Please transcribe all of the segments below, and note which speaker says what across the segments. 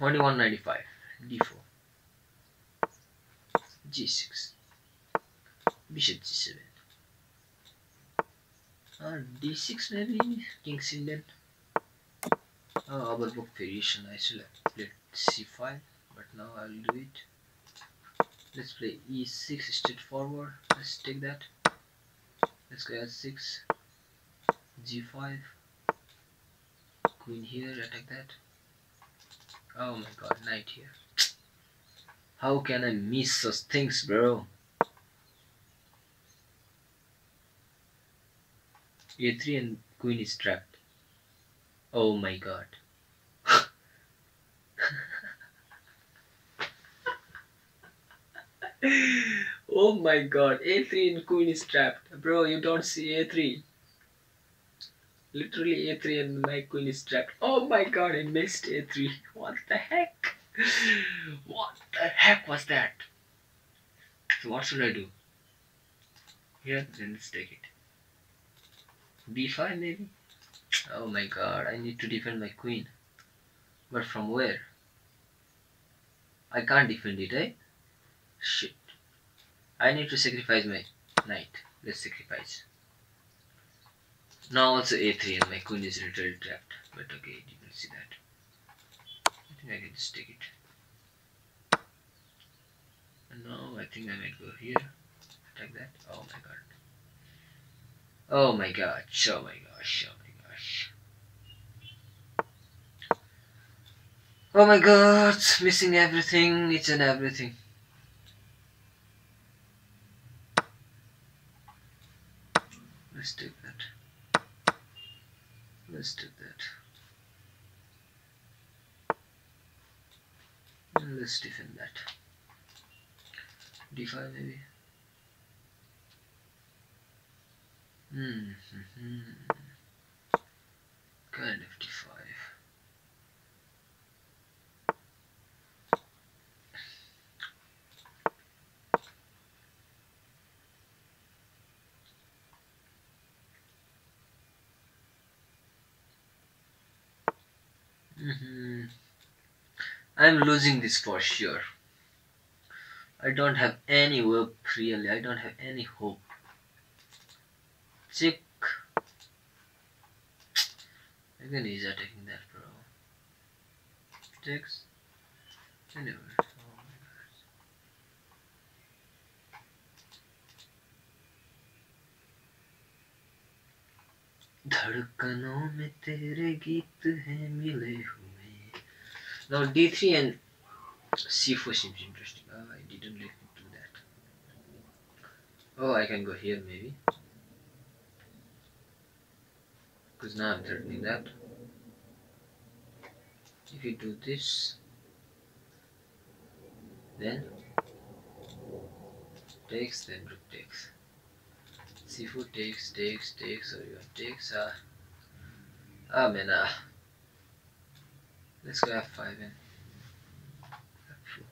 Speaker 1: 2195 d4 g6 bishop g7 uh, d6 maybe? King's Indian oh our book variation I should have played c5 but now I'll do it. Let's play e6 straightforward. Let's take that. Let's go s6 g5 queen here attack that oh my god knight here how can I miss such things bro a3 and queen is trapped oh my god oh my god, a3 and queen is trapped. Bro, you don't see a3. Literally a3 and my queen is trapped. Oh my god, I missed a3. What the heck? What the heck was that? So what should I do? Here, then let's take it. b5 maybe? Oh my god, I need to defend my queen. But from where? I can't defend it, eh? Shit. I need to sacrifice my knight. Let's sacrifice. Now also a3 and my queen is literally trapped. But okay, you can see that. I think I can just take it. And now I think I might go here. Attack that. Oh my god. Oh my gosh. Oh my gosh. Oh my gosh. Oh my god. Missing everything. It's and everything. Let's that. Let's take that. let's defend that. D5 maybe. Hmm. kind of D5. Mm-hmm. I'm losing this for sure. I don't have any hope really. I don't have any hope. Check. Again, he's attacking that, bro. Checks. Anyway. धड़कनों में तेरे गीत हैं मिले हुए now d3 and c4 seems interesting oh, I didn't let me do that oh I can go here maybe because now I'm threatening that if you do this then takes then rook takes c4 takes, takes, takes, or your takes. Uh, ah, man, uh, let's go f5 and f4.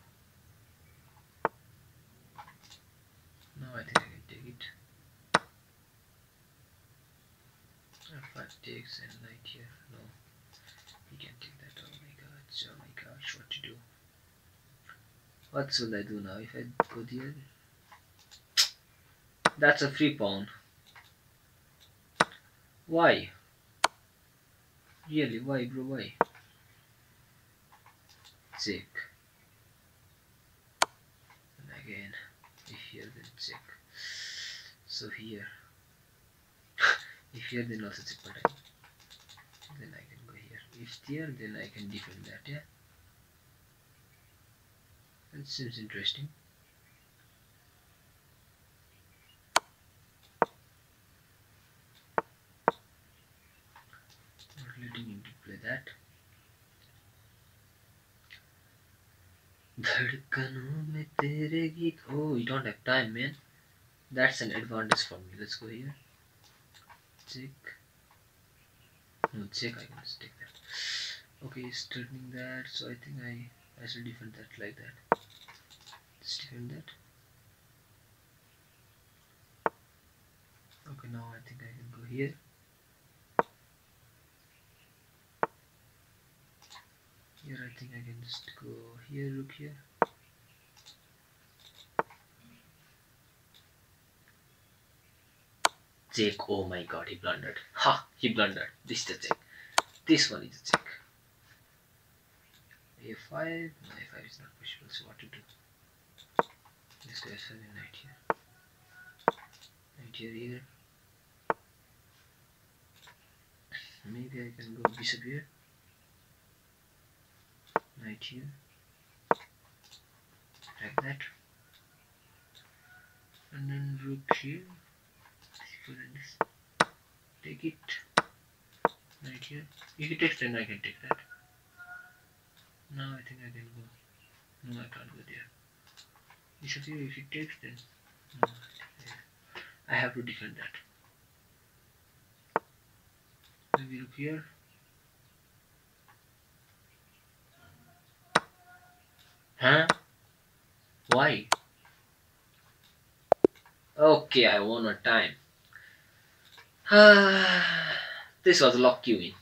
Speaker 1: Now I think I can take it. f5 takes and knight here. No, he can take that. Oh my god, oh my gosh, what to do? What should I do now if I go there? That's a free pawn. Why? Really, why bro, why? Check. And again, if here then check. So here. if here then also check but I, then I can go here. If there then I can defend that, yeah? That seems interesting. into play that धड़कनों में तेरे गीत oh you don't have time man that's an advantage for me let's go here check no check I can just take that okay he's turning that so I think I I should defend that like that just defend that okay now I think I can go here Here I think I can just go here, look here. Check, oh my god, he blundered. Ha, he blundered. This is the check. This one is a check. A5, no, A5 is not possible, so what to do? Let's go S7 knight here. Knight here, here. Maybe I can go here. Knight here. Like that. And then rook here. Take it. right here. If it takes then I can take that. Now I think I can go. No, I can't go there. Bishop here, if it takes then. No, I have to defend that. Maybe look here. Huh? Why? Okay, I won a time. this was a lucky win.